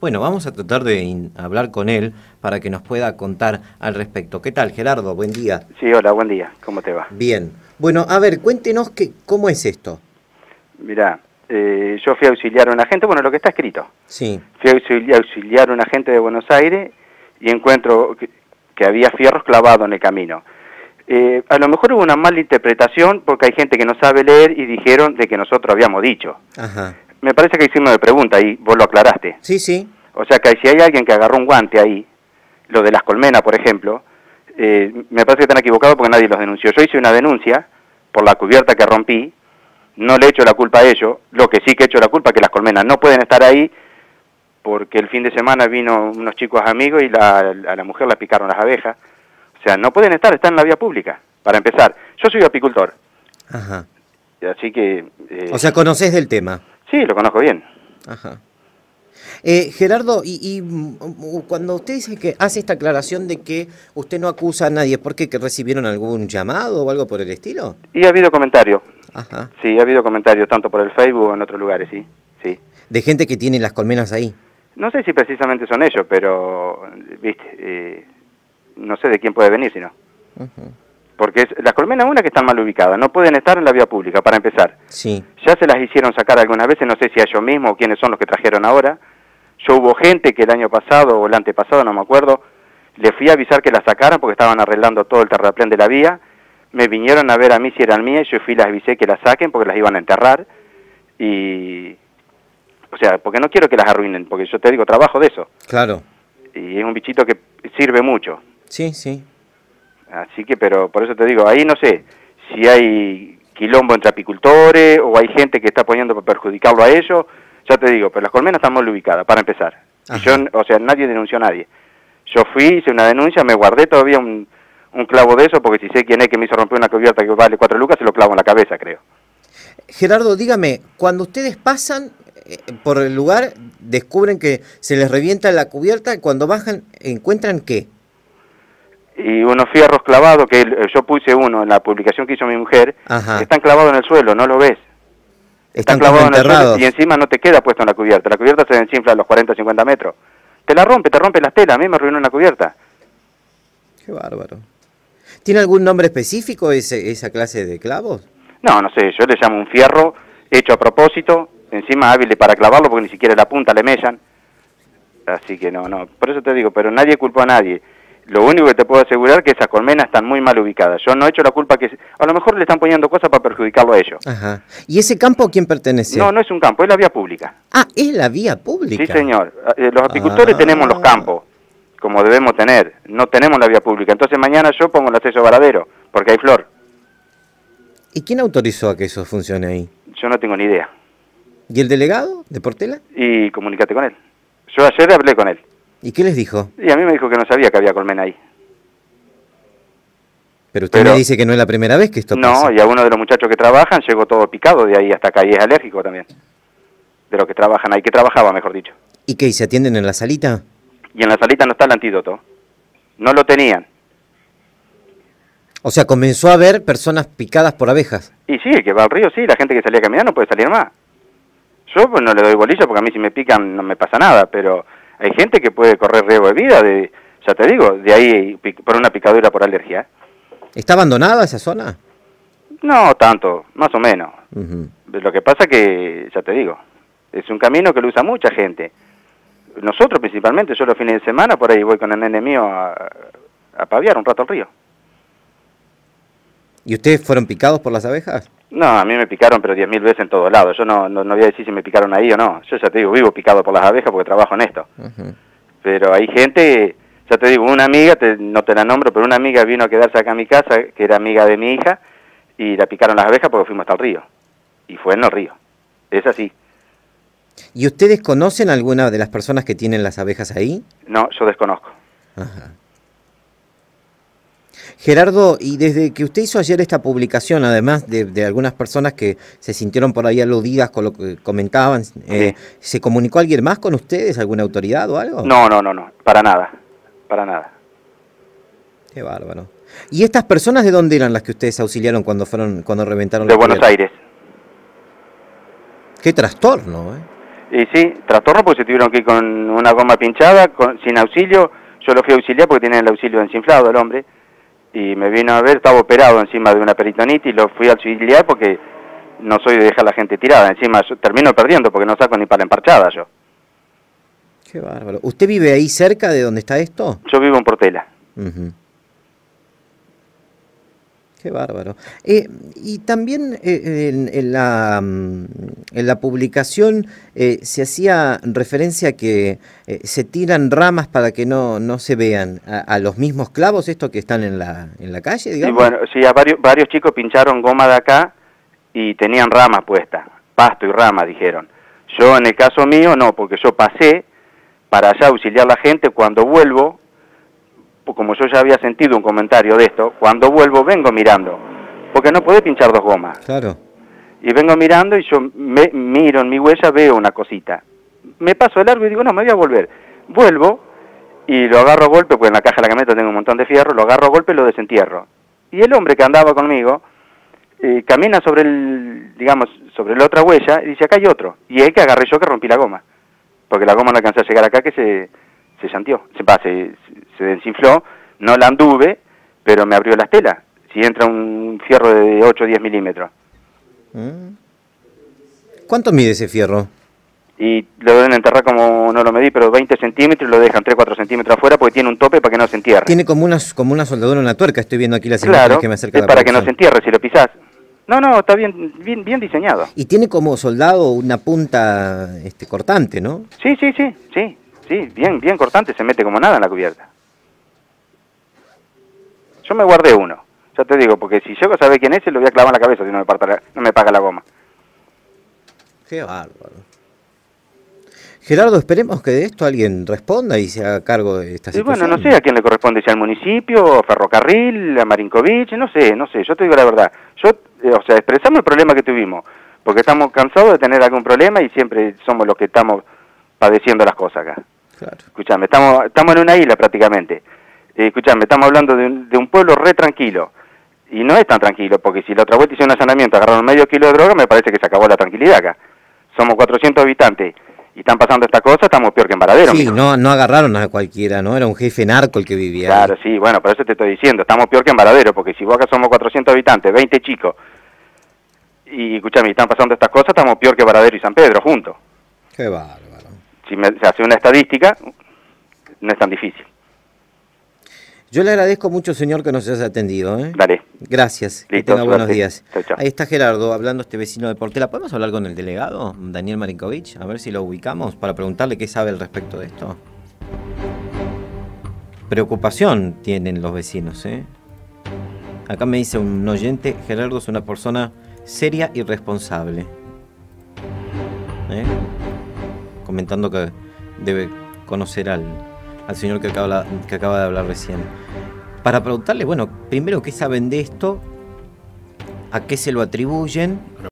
Bueno, vamos a tratar de hablar con él para que nos pueda contar al respecto. ¿Qué tal, Gerardo? Buen día. Sí, hola, buen día. ¿Cómo te va? Bien. Bueno, a ver, cuéntenos que, cómo es esto. Mirá, eh, yo fui a auxiliar a un agente, bueno, lo que está escrito. Sí. Fui a auxiliar, a un agente de Buenos Aires y encuentro que, había fierros clavados en el camino. Eh, a lo mejor hubo una mala interpretación porque hay gente que no sabe leer y dijeron de que nosotros habíamos dicho. Ajá me parece que hicimos de pregunta y vos lo aclaraste. Sí, sí. O sea que si hay alguien que agarró un guante ahí, lo de las colmenas, por ejemplo, eh, me parece que están equivocados porque nadie los denunció. Yo hice una denuncia por la cubierta que rompí, no le echo la culpa a ellos, lo que sí que he hecho la culpa es que las colmenas no pueden estar ahí porque el fin de semana vino unos chicos amigos y la, a la mujer la picaron las abejas. O sea, no pueden estar, están en la vía pública, para empezar. Yo soy apicultor. Ajá. Así que... Eh, o sea, conoces del tema. Sí, lo conozco bien. Ajá. Eh, Gerardo, y, mm, cuando usted dice que hace esta aclaración de que usted no acusa a nadie, ¿por qué? ¿Que recibieron algún llamado o algo por el estilo? Y ha habido comentarios. Ajá. Sí, ha habido comentarios tanto por el Facebook o en otros lugares, sí. sí. ¿De gente que tiene las colmenas ahí? No sé si precisamente son ellos, pero, viste, eh, no sé de quién puede venir, sino. Ajá. Porque es, las colmenas una que están mal ubicadas, no pueden estar en la vía pública, para empezar. Sí. Ya se las hicieron sacar algunas veces, no sé si a ellos mismos o quiénes son los que trajeron ahora. Yo hubo gente que el año pasado o el antepasado, no me acuerdo, le fui a avisar que las sacaran porque estaban arreglando todo el terraplén de la vía. Me vinieron a ver a mí si eran mías, yo fui y las avisé que las saquen porque las iban a enterrar. Y... O sea, porque no quiero que las arruinen, porque yo te digo, trabajo de eso. Claro. Y es un bichito que sirve mucho. Sí, sí. Así que, pero por eso te digo, ahí no sé si hay quilombo entre apicultores o hay gente que está poniendo para perjudicarlo a ellos. Ya te digo, pero las colmenas están mal ubicadas, para empezar. yo, o sea, nadie denunció a nadie. Yo fui, hice una denuncia, me guardé todavía un, un clavo de eso, porque si sé quién es que me hizo romper una cubierta que vale cuatro lucas, se lo clavo en la cabeza, creo. Gerardo, dígame, cuando ustedes pasan eh, por el lugar, descubren que se les revienta la cubierta, cuando bajan, ¿encuentran qué? Y unos fierros clavados, que eh, yo puse uno en la publicación que hizo mi mujer, están clavados en el suelo, no lo ves. Están, clavados en el suelo y encima no te queda puesto en la cubierta. La cubierta se desinfla a los 40 50 metros. Te la rompe, te rompe las telas. A mí me arruinó una cubierta. Qué bárbaro. ¿Tiene algún nombre específico ese, esa clase de clavos? No, no sé. Yo le llamo un fierro hecho a propósito, encima hábil para clavarlo porque ni siquiera la punta le mellan. Así que no, no. Por eso te digo, pero nadie culpó a nadie. Lo único que te puedo asegurar es que esas colmenas están muy mal ubicadas. Yo no he hecho la culpa que... A lo mejor le están poniendo cosas para perjudicarlo a ellos. Ajá. ¿Y ese campo a quién pertenece? No, no es un campo, es la vía pública. Ah, es la vía pública. Sí, señor. Eh, los apicultores ah. tenemos los campos, como debemos tener. No tenemos la vía pública. Entonces mañana yo pongo el acceso varadero, porque hay flor. ¿Y quién autorizó a que eso funcione ahí? Yo no tengo ni idea. ¿Y el delegado de Portela? Y comunícate con él. Yo ayer hablé con él. ¿Y qué les dijo? Y a mí me dijo que no sabía que había colmena ahí. Pero usted me dice que no es la primera vez que esto pasa. No, y a uno de los muchachos que trabajan llegó todo picado de ahí hasta acá y es alérgico también. De los que trabajan ahí, que trabajaba, mejor dicho. ¿Y qué? ¿Y se atienden en la salita? Y en la salita no está el antídoto. No lo tenían. O sea, comenzó a haber personas picadas por abejas. Y sí, que va al río, sí, la gente que salía a caminar no puede salir más. Yo pues no le doy bolilla porque a mí si me pican no me pasa nada, pero hay gente que puede correr riesgo de vida, de, ya te digo, de ahí por una picadura por alergia. ¿Está abandonada esa zona? No tanto, más o menos. Lo que pasa que, ya te digo, es un camino que lo usa mucha gente. Nosotros principalmente, yo los fines de semana por ahí voy con el nene mío a, a paviar un rato al río. ¿Y ustedes fueron picados por las abejas? No, a mí me picaron, pero diez mil veces en todos lados. Yo no, no, voy a decir si me picaron ahí o no. Yo ya te digo, vivo picado por las abejas porque trabajo en esto. Pero hay gente, ya te digo, una amiga, no te la nombro, pero una amiga vino a quedarse acá a mi casa, que era amiga de mi hija, y la picaron las abejas porque fuimos hasta el río. Y fue en el río. Es así. ¿Y ustedes conocen alguna de las personas que tienen las abejas ahí? No, yo desconozco. Ajá. Gerardo, y desde que usted hizo ayer esta publicación, además de, algunas personas que se sintieron por ahí aludidas con lo que comentaban, eh, ¿se comunicó alguien más con ustedes, alguna autoridad o algo? No, no, no, no, para nada, para nada. Qué bárbaro. ¿Y estas personas de dónde eran las que ustedes auxiliaron cuando fueron cuando reventaron? De Buenos Aires. Qué trastorno, ¿eh? Y sí, trastorno porque se tuvieron que ir con una goma pinchada, con, sin auxilio. Yo lo fui a auxiliar porque tenía el auxilio desinflado el hombre. Y me vino a ver, estaba operado encima de una peritonitis y lo fui a auxiliar porque no soy de dejar a la gente tirada. Encima termino perdiendo porque no saco ni para la emparchada yo. Qué bárbaro. ¿Usted vive ahí cerca de donde está esto? Yo vivo en Portela. Qué bárbaro. Eh, y también eh, en, la, mm, en, la, publicación eh, se hacía referencia a que se tiran ramas para que no, no se vean a, los mismos clavos, estos que están en la, en la calle, digamos. Sí, bueno, sí, a varios, varios chicos pincharon goma de acá y tenían ramas puestas, pasto y rama, dijeron. Yo en el caso mío no, porque yo pasé para allá auxiliar a la gente, cuando vuelvo como yo ya había sentido un comentario de esto, cuando vuelvo vengo mirando, porque no puede pinchar dos gomas. Claro. Y vengo mirando y yo me, miro en mi huella, veo una cosita. Me paso de largo y digo, no, me voy a volver. Vuelvo y lo agarro a golpe, pues en la caja de la camioneta tengo un montón de fierro, lo agarro a golpe y lo desentierro. Y el hombre que andaba conmigo eh, camina sobre el, digamos, sobre la otra huella y dice, acá hay otro. Y es que agarré yo que rompí la goma. Porque la goma no alcanzó a llegar acá que se, se llanteó, se, se, se desinfló, no la anduve, pero me abrió la estela. Si entra un fierro de 8 o 10 milímetros. Mm. ¿Cuánto mide ese fierro? Y lo deben enterrar como, no lo medí, pero 20 centímetros y lo dejan 3-4 centímetros afuera porque tiene un tope para que no se entierre. Tiene como una, como una soldadura en la tuerca, estoy viendo aquí las imágenes que me acerca es para que no se entierre si lo pisás. No, no, está bien, bien, bien diseñado. Y tiene como soldado una punta este, cortante, ¿no? Sí, sí, sí, sí. Sí, bien, bien cortante, se mete como nada en la cubierta. Yo me guardé uno, ya te digo, porque si llego a saber quién es, se lo voy a clavar en la cabeza si no me, parta no me paga la goma. Qué bárbaro. Gerardo, esperemos que de esto alguien responda y se haga cargo de esta situación. bueno, no sé a quién le corresponde, si al municipio, a Ferrocarril, a Marinkovic, no sé, no sé, yo te digo la verdad. Yo, eh, o sea, expresamos el problema que tuvimos, porque estamos cansados de tener algún problema y siempre somos los que estamos padeciendo las cosas acá. Claro. Escuchame, estamos, estamos en una isla prácticamente. Eh, escuchame, estamos hablando de un, de un, pueblo re tranquilo. Y no es tan tranquilo, porque si la otra vuelta hice un allanamiento, agarraron medio kilo de droga, me parece que se acabó la tranquilidad acá. Somos 400 habitantes y están pasando esta cosa, estamos peor que en Varadero. Sí, no, no agarraron a cualquiera, ¿no? Era un jefe narco el que vivía. Claro, sí, bueno, por eso te estoy diciendo, estamos peor que en Varadero, porque si vos acá somos 400 habitantes, 20 chicos, y escuchame, están pasando estas cosas, estamos peor que Varadero y San Pedro juntos. Qué bárbaro si se hace una estadística, no es tan difícil. Yo le agradezco mucho, señor, que nos haya atendido. ¿eh? Dale. Gracias. que tenga buenos días. Ahí está Gerardo, hablando este vecino de Portela. ¿Podemos hablar con el delegado, Daniel Marinkovic? A ver si lo ubicamos para preguntarle qué sabe al respecto de esto. Preocupación tienen los vecinos, ¿eh? Acá me dice un oyente, Gerardo es una persona seria y responsable. ¿Eh? Comentando que debe conocer al, señor que acaba, que acaba de hablar recién. Para preguntarle, bueno, primero, ¿qué saben de esto? ¿A qué se lo atribuyen?